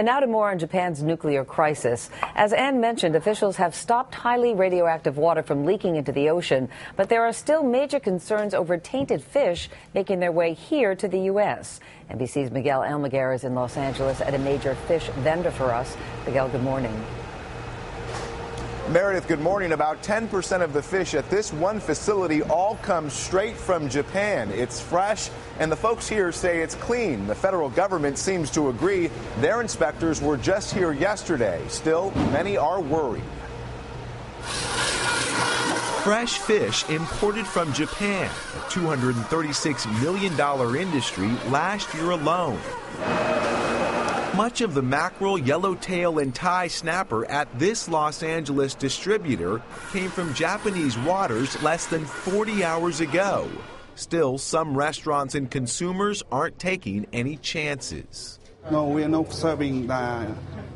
And now to more on Japan's nuclear crisis. As Ann mentioned, officials have stopped highly radioactive water from leaking into the ocean, but there are still major concerns over tainted fish making their way here to the U.S. NBC's Miguel Almaguer is in Los Angeles at a major fish vendor for us. Miguel, good morning. Meredith, good morning. About 10% of the fish at this one facility all come straight from Japan. It's fresh, and the folks here say it's clean. The federal government seems to agree. Their inspectors were just here yesterday. Still, many are worried. Fresh fish imported from Japan, a $236 million industry last year alone. Much of the mackerel, yellowtail, and Thai snapper at this Los Angeles distributor came from Japanese waters less than 40 hours ago. Still, some restaurants and consumers aren't taking any chances. No, we are not serving uh,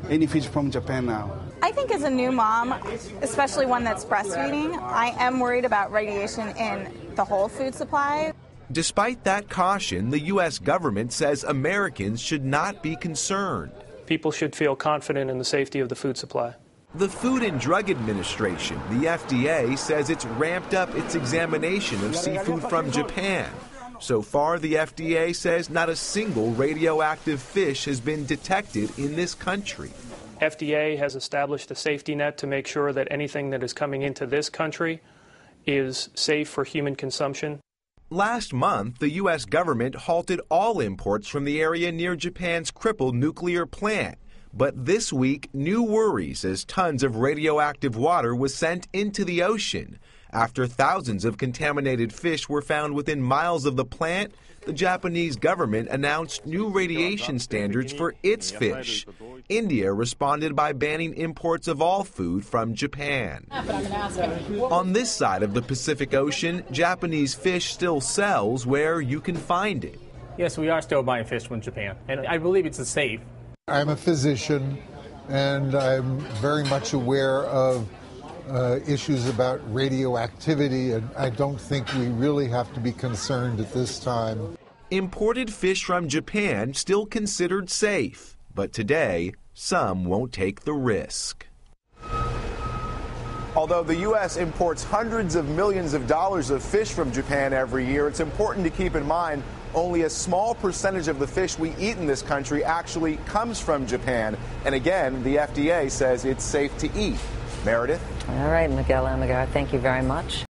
any fish from Japan now. I think as a new mom, especially one that's breastfeeding, I am worried about radiation in the whole food supply. Despite that caution, the U.S. government says Americans should not be concerned. People should feel confident in the safety of the food supply. The Food and Drug Administration, the FDA, says it's ramped up its examination of seafood from Japan. So far, the FDA says not a single radioactive fish has been detected in this country. FDA has established a safety net to make sure that anything that is coming into this country is safe for human consumption. Last month, the U.S. government halted all imports from the area near Japan's crippled nuclear plant. But this week, new worries as tons of radioactive water was sent into the ocean. After thousands of contaminated fish were found within miles of the plant, the Japanese government announced new radiation standards for its fish. India responded by banning imports of all food from Japan. On this side of the Pacific Ocean, Japanese fish still sells where you can find it. Yes, we are still buying fish from Japan, and I believe it's safe. I'm a physician, and I'm very much aware of uh, issues about radioactivity, and I don't think we really have to be concerned at this time. Imported fish from Japan still considered safe, but today some won't take the risk. Although the U.S. imports hundreds of millions of dollars of fish from Japan every year, it's important to keep in mind only a small percentage of the fish we eat in this country actually comes from Japan. And again, the FDA says it's safe to eat. Meredith? All right, Miguel Almaguer, thank you very much.